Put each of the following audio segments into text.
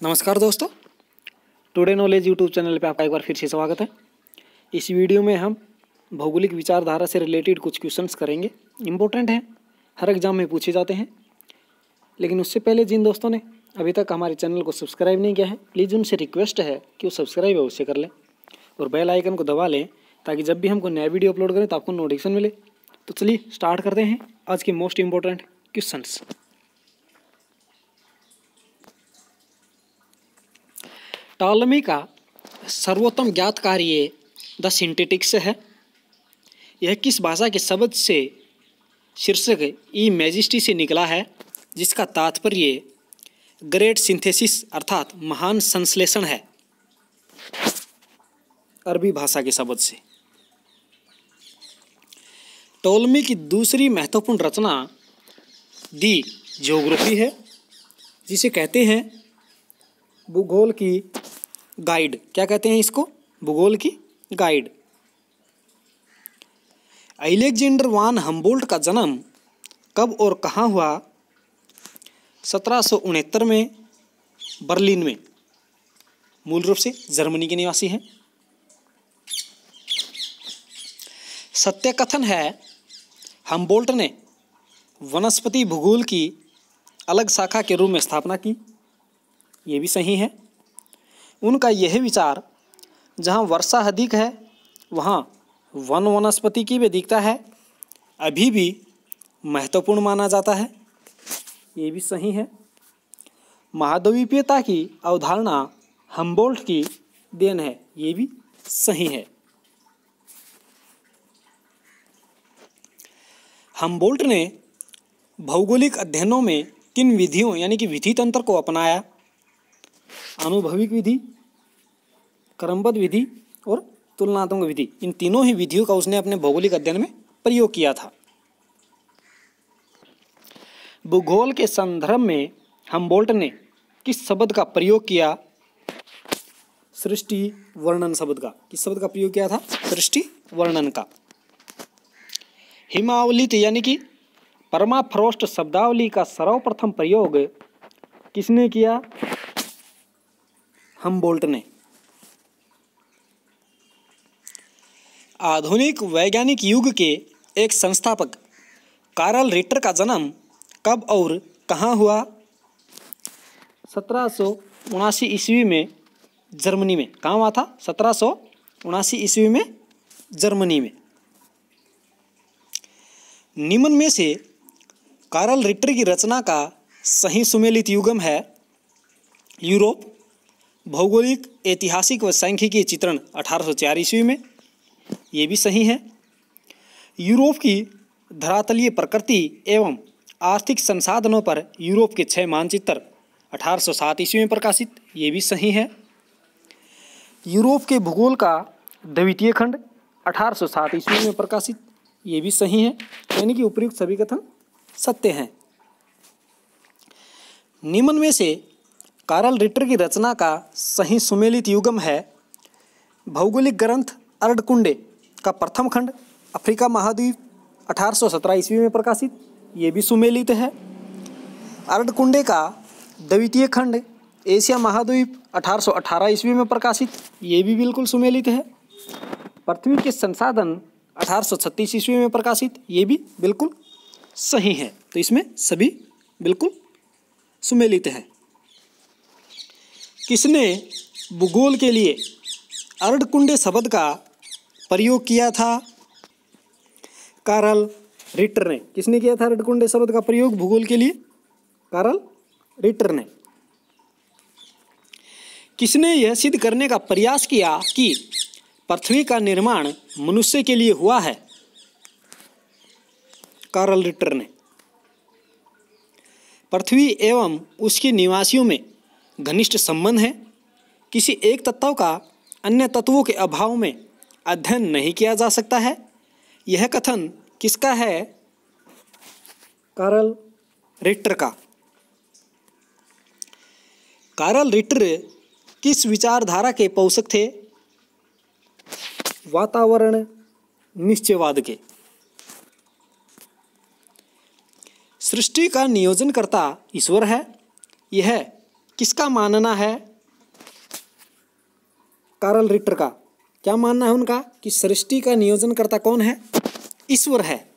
नमस्कार दोस्तों। Today knowledge YouTube channel पे आपका एक बार फिर से स्वागत है। इस वीडियो में हम भौगोलिक विचारधारा से रिलेटेड कुछ क्वेश्चंस करेंगे। इम्पोर्टेंट हैं, हर एग्ज़ाम में पूछे जाते हैं। लेकिन उससे पहले जिन दोस्तों ने अभी तक हमारे चैनल को सब्सक्राइब नहीं किया है प्लीज़ उनसे रिक्वेस्ट है कि वो सब्सक्राइब अवश्य कर लें और बेल आइकन को दबा लें ताकि जब भी हमको नया वीडियो अपलोड करें तो आपको नोटिफिकेशन मिले। तो चलिए स्टार्ट करते हैं आज के मोस्ट इम्पोर्टेंट क्वेश्चंस टॉलमी का सर्वोत्तम ज्ञात कार्य द सिंथेटिक्स है। यह किस भाषा के शब्द से शीर्षक ई मैजिस्टी से निकला है, जिसका तात्पर्य ग्रेट सिंथेसिस अर्थात महान संश्लेषण है। अरबी भाषा के शब्द से। टोलमी की दूसरी महत्वपूर्ण रचना दी ज्योग्राफी है, जिसे कहते हैं भूगोल की गाइड क्या कहते हैं इसको? भूगोल की गाइड अलेक्जेंडर वान हम्बोल्ट का जन्म कब और कहाँ हुआ? सत्रह सौ उनहत्तर में बर्लिन में। मूल रूप से जर्मनी के निवासी हैं। सत्य कथन है हम्बोल्ट ने वनस्पति भूगोल की अलग शाखा के रूप में स्थापना की। ये भी सही है। उनका यह विचार, जहाँ वर्षा अधिक है, वहाँ वन वनस्पति की भी दिखता है, अभी भी महत्वपूर्ण माना जाता है। ये भी सही है। महाद्वीपीयता की अवधारणा हम्बोल्ट की देन है। ये भी सही है। हम्बोल्ट ने भौगोलिक अध्ययनों में किन विधियों, यानी कि विधि तंत्र को अपनाया। आनुभविक विधि, क्रमबद्ध विधि और तुलनात्मक विधि। इन तीनों ही विधियों का उसने अपने भौगोलिक अध्ययन में प्रयोग किया था। भूगोल के संदर्भ में हम्बोल्ट ने किस शब्द का प्रयोग किया? सृष्टि वर्णन शब्द का। किस शब्द का प्रयोग किया था? सृष्टि वर्णन का। हिमावलित यानी कि परमाफ्रोस्ट शब्दावली का सर्वप्रथम प्रयोग किसने किया? हम्बोल्ट ने। आधुनिक वैज्ञानिक युग के एक संस्थापक, कार्ल रिटर का जन्म कब और कहाँ हुआ? सत्रह सौ उनासी ईस्वी में जर्मनी में। कहाँ हुआ था? सत्रह सौ उनासी ईस्वी में जर्मनी में। निम्न में से कार्ल रिटर की रचना का सही सुमेलित युगम है यूरोप। भौगोलिक, ऐतिहासिक व सांख्यिकीय चित्रण 1804 ईस्वी में। ये भी सही है। यूरोप की धरातलीय प्रकृति एवं आर्थिक संसाधनों पर यूरोप के छह मानचित्र 1807 ईस्वी में प्रकाशित। ये भी सही है। यूरोप के भूगोल का द्वितीय खंड 1807 ईस्वी में प्रकाशित। ये भी सही है। यानी कि उपयुक्त सभी कथन सत्य हैं। निम्न में से कार्ल रिटर की रचना का सही सुमेलित युगम है। भौगोलिक ग्रंथ अर्डकुंडे का प्रथम खंड अफ्रीका महाद्वीप 1817 ईस्वी में प्रकाशित, ये भी सुमेलित है। अर्डकुंडे का द्वितीय खंड एशिया महाद्वीप 1818 ईस्वी में प्रकाशित, ये भी बिल्कुल सुमेलित है। पृथ्वी के संसाधन 1836 ईस्वी में प्रकाशित, ये भी बिल्कुल सही है। तो इसमें सभी बिल्कुल सुमेलित हैं। किसने भूगोल के लिए अर्धकुंडे शब्द का प्रयोग किया था? कारल रिटर ने। किसने किया था अर्धकुंडे शब्द का प्रयोग भूगोल के लिए? कारल रिटर ने। किसने यह सिद्ध करने का प्रयास किया कि पृथ्वी का निर्माण मनुष्य के लिए हुआ है? कारल रिटर ने। पृथ्वी एवं उसके निवासियों में घनिष्ठ संबंध है। किसी एक तत्व का अन्य तत्वों के अभाव में अध्ययन नहीं किया जा सकता है। यह कथन किसका है? कारल रिटर का। कारल रिटर किस विचारधारा के पोषक थे? वातावरण निश्चयवाद के। सृष्टि का नियोजनकर्ता ईश्वर है। यह किसका मानना है? कार्ल रिटर का। क्या मानना है उनका? कि सृष्टि का नियोजन करता कौन है? ईश्वर है।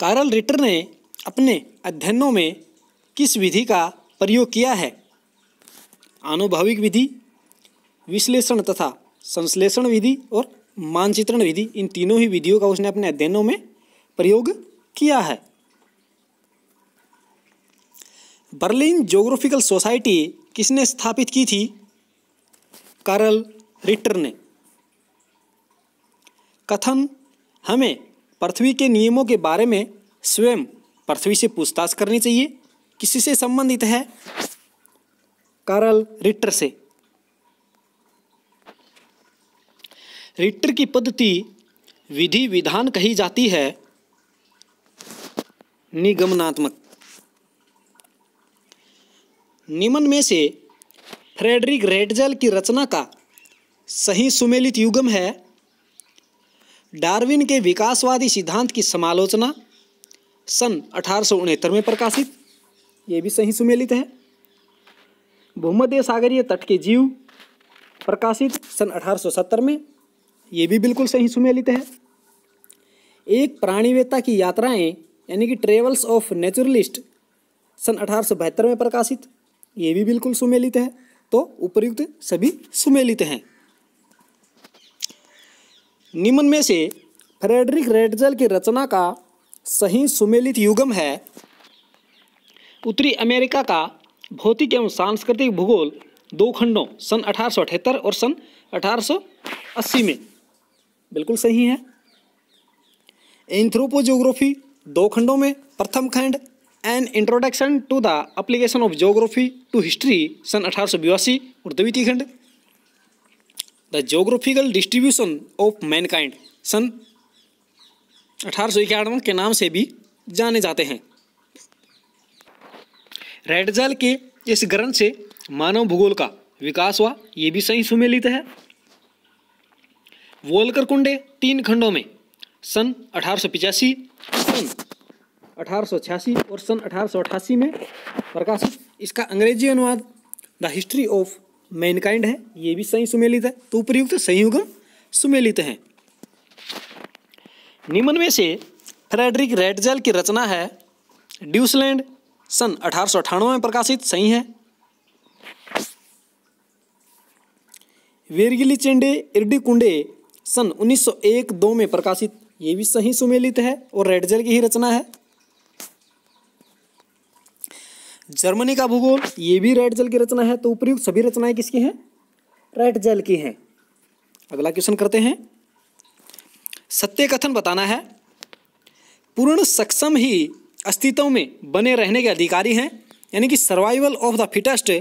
कार्ल रिटर ने अपने अध्ययनों में किस विधि का प्रयोग किया है? आनुभाविक विधि, विश्लेषण तथा संश्लेषण विधि और मानचित्रण विधि, इन तीनों ही विधियों का उसने अपने अध्ययनों में प्रयोग किया है। बर्लिन जोग्राफिकल सोसाइटी किसने स्थापित की थी? कार्ल रिटर ने। कथन, हमें पृथ्वी के नियमों के बारे में स्वयं पृथ्वी से पूछताछ करनी चाहिए। किसी से संबंधित है? कार्ल रिटर से। रिटर की पद्धति विधि विधान कही जाती है निगमनात्मक। निम्न में से फ्रेडरिक रेडजल की रचना का सही सुमेलित युगम है। डार्विन के विकासवादी सिद्धांत की समालोचना सन अठारह सौ उनहत्तर में प्रकाशित, ये भी सही सुमेलित है। भूमध्य सागरीय तट के जीव प्रकाशित सन 1870 में, ये भी बिल्कुल सही सुमेलित है। एक प्राणीवेता की यात्राएँ, यानी कि ट्रेवल्स ऑफ़ नेचुरलिस्ट सन अठारह सौ बहत्तर में प्रकाशित। ये भी बिल्कुल सुमेलित है। तो उपयुक्त सभी सुमेलित हैं। निम्न में से फ्रेडरिक रेडजल की रचना का सही सुमेलित युगम है। उत्तरी अमेरिका का भौतिक एवं सांस्कृतिक भूगोल दो खंडों, सन अठारह सौ अठहत्तर और सन 1880 में। बिल्कुल सही है। एंथ्रोपोजोग्राफी दो खंडों में प्रथम खंड an introduction to the application of geography to history सन अठारह और द्वितीय खंड the geographical distribution of mankind सन अठारह सौ इक्यानवे के नाम से भी जाने जाते हैं रेडजल के इस ग्रंथ से मानव भूगोल का विकास हुआ ये भी सही सुमेलित है वोलकर कुंडे तीन खंडों में सन अठारह सौ सन अठारह सौ छियासी और सन अठारह सौ अठासी में प्रकाशित। इसका अंग्रेज़ी अनुवाद द हिस्ट्री ऑफ़ मैनकाइंड है। ये भी सही सुमेलित है। तो उपयुक्त संयुगम सुमेलित हैं। निम्न में से फ्रेडरिक रेडजेल की रचना है। ड्यूसलैंड सन अठारह में प्रकाशित। सही है। वेरगिली चेंडे इर्डी कुंडे सन 1901-2 में प्रकाशित। ये भी सही सुमेलित है और रेडजेल की ही रचना है। जर्मनी का भूगोल, ये भी रेड जल की रचना है तो उपयुक्त सभी रचनाएँ किसकी हैं? रेड जल की हैं। अगला क्वेश्चन करते हैं। सत्य कथन बताना है। पूर्ण सक्षम ही अस्तित्व में बने रहने के अधिकारी हैं, यानी कि survival of the fittest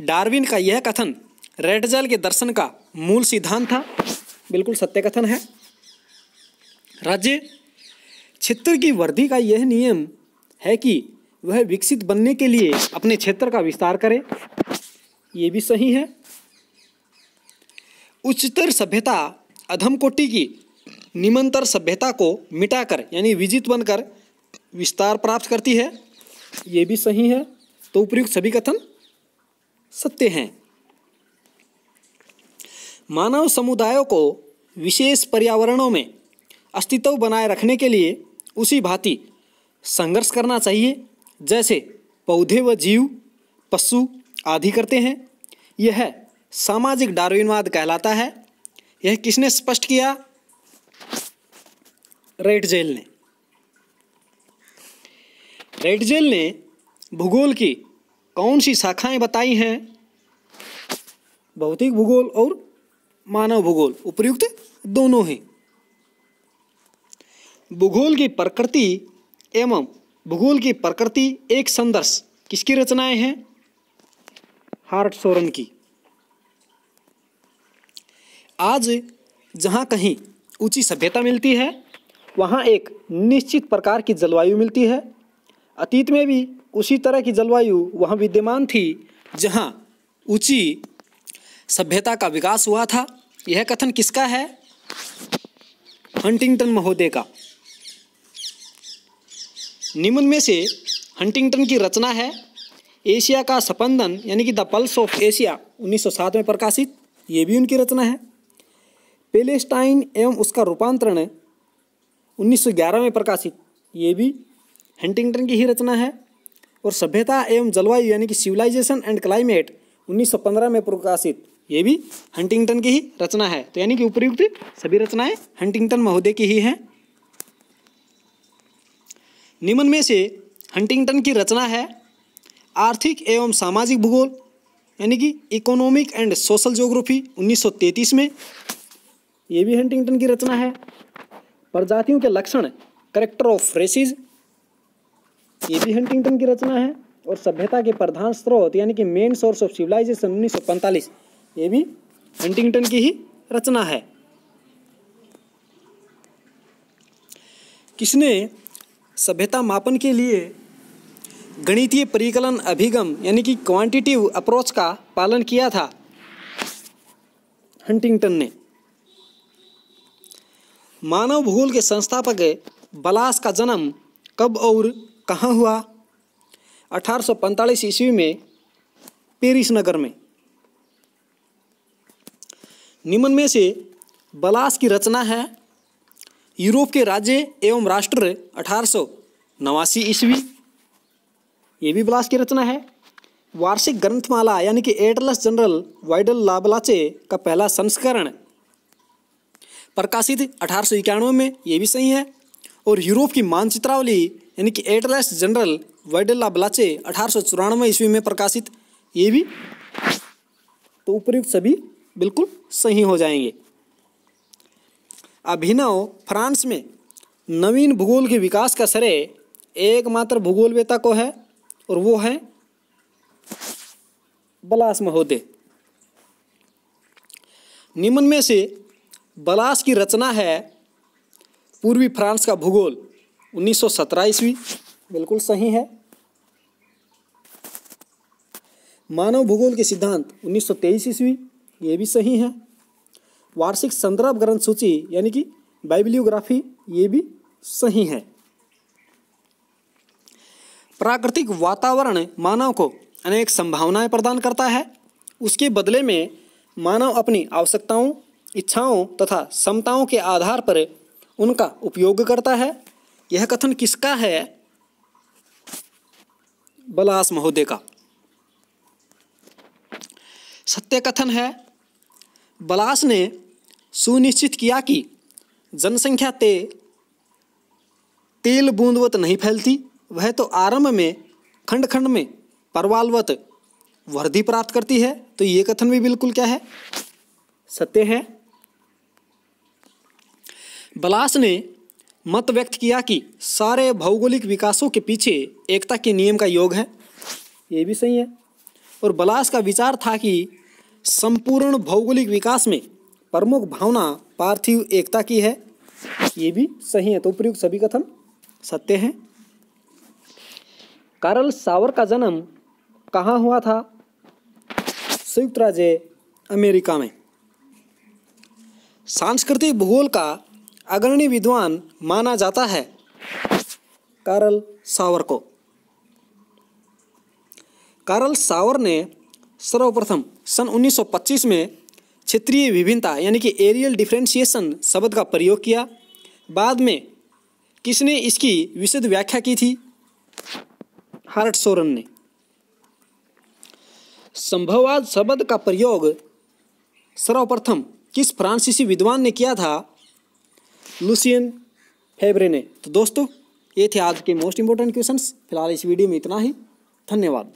Darwin का यह कथन रेड जल के दर्शन का मूल सिद्धांत था। बिल्कुल सत्य कथन है। राज्य, क्षेत्र की वृद्धि का यह नियम है कि वह विकसित बनने के लिए अपने क्षेत्र का विस्तार करे। ये भी सही है। उच्चतर सभ्यता अधम कोटि की निमंतर सभ्यता को मिटाकर, यानी विजित बनकर विस्तार प्राप्त करती है। ये भी सही है। तो उपयुक्त सभी कथन सत्य हैं। मानव समुदायों को विशेष पर्यावरणों में अस्तित्व बनाए रखने के लिए उसी भांति संघर्ष करना चाहिए। जैसे पौधे व जीव, पशु आदि करते हैं। यह सामाजिक डार्विनवाद कहलाता है। यह किसने स्पष्ट किया? रेड जेल ने। रेड जेल ने भूगोल की कौन सी शाखाएँ बताई हैं? भौतिक भूगोल और मानव भूगोल, उपयुक्त दोनों हैं। भूगोल की प्रकृति एवं भूगोल की प्रकृति एक संदर्श। किसकी रचनाएँ हैं? हार्ट सोरन की। आज जहाँ कहीं ऊँची सभ्यता मिलती है, वहाँ एक निश्चित प्रकार की जलवायु मिलती है। अतीत में भी उसी तरह की जलवायु वहाँ विद्यमान थी, जहाँ ऊँची सभ्यता का विकास हुआ था। यह कथन किसका है? हंटिंगटन महोदय का। निम्न में से हंटिंगटन की रचना है। एशिया का स्पंदन यानी कि द पल्स ऑफ़ एशिया 1907 में प्रकाशित, ये भी उनकी रचना है। पेलेस्टाइन एवं उसका रूपांतरण 1911 में प्रकाशित, ये भी हंटिंगटन की ही रचना है। और सभ्यता एवं जलवायु, यानी कि सिविलाइजेशन एंड क्लाइमेट 1915 में प्रकाशित, ये भी हंटिंगटन की ही रचना है। तो यानी कि उपयुक्त सभी रचनाएँ हंटिंगटन महोदय की ही हैं। निम्न में से हंटिंगटन की रचना है, आर्थिक एवं सामाजिक भूगोल, यानी कि इकोनॉमिक एंड सोशल जोग्राफी 1933 में। ये भी हंटिंगटन की रचना है। प्रजातियों के लक्षण करेक्टर ऑफ़ रेसिज ये भी हंटिंगटन की रचना है। और सभ्यता के प्रधान स्रोत, यानी कि मेन सोर्स ऑफ़ सिविलाइजेशन उन्नीस सौ पैंतालीस, ये भी हंटिंगटन की ही रचना है। किसने सभ्यता मापन के लिए गणितीय परिकलन अभिगम, यानी कि क्वांटिटिव अप्रोच का पालन किया था हंटिंगटन ने। मानव भूगोल के संस्थापक बलास का जन्म कब और कहाँ हुआ? 1845 ईस्वी में पेरिस नगर में। निम्न में से बलास की रचना है यूरोप के राज्य एवं राष्ट्र अठारह नवासी ईस्वी। ये भी बलास की रचना है। वार्षिक ग्रंथमाला, यानी कि एटलस जनरल वाइडल लाबलाचे का पहला संस्करण प्रकाशित अठारह सौ इक्यानवे में ये भी सही है। और यूरोप की मानचित्रावली, यानी कि एटलस जनरल वाइडल लाबलाचे अठारह सौ चौरानवे ईस्वी में प्रकाशित, ये भी तो उपयुक्त सभी बिल्कुल सही हो जाएँगे। अभिनव फ्रांस में नवीन भूगोल के विकास का श्रेय एकमात्र भूगोलवेता को है, और वो है बलास महोदय। निम्न में से बलास की रचना है पूर्वी फ्रांस का भूगोल 1917 ईस्वी। बिल्कुल सही है। मानव भूगोल के सिद्धांत 1923 ईस्वी, ये भी सही है। वार्षिक संदर्भ ग्रंथ सूची, यानी कि बाइबलियोग्राफी, ये भी सही है। प्राकृतिक वातावरण मानव को अनेक संभावनाएँ प्रदान करता है। उसके बदले में मानव अपनी आवश्यकताओं, इच्छाओं तथा क्षमताओं के आधार पर उनका उपयोग करता है। यह कथन किसका है? बलास महोदय का। सत्य कथन है। बलास ने सुनिश्चित किया कि जनसंख्या ते तेल बूंदवत नहीं फैलती। वह तो आरंभ में खंड खंड में परवालवत वृद्धि प्राप्त करती है। तो ये कथन भी बिल्कुल क्या है? सत्य है। बलास ने मत व्यक्त किया कि सारे भौगोलिक विकासों के पीछे एकता के नियम का योग है। ये भी सही है। और बलास का विचार था कि संपूर्ण भौगोलिक विकास में प्रमुख भावना पार्थिव एकता की है। ये भी सही है। तो उपयुक्त सभी कथन सत्य हैं। कार्ल सावर का जन्म कहाँ हुआ था? संयुक्त राज्य अमेरिका में। सांस्कृतिक भूगोल का अग्रणी विद्वान माना जाता है कार्ल सावर को। कार्ल सावर ने सर्वप्रथम सन 1925 में क्षेत्रीय विभिन्नता, यानी कि एरियल डिफ्रेंशिएशन शब्द का प्रयोग किया। बाद में किसने इसकी विशद व्याख्या की थी? हार्ट सोरन ने। संभववाद शब्द का प्रयोग सर्वप्रथम किस फ्रांसीसी विद्वान ने किया था? लुसियन फेब्रे ने। तो दोस्तों, ये थे आज के मोस्ट इंपॉर्टेंट क्वेश्चंस फ़िलहाल इस वीडियो में इतना ही। धन्यवाद।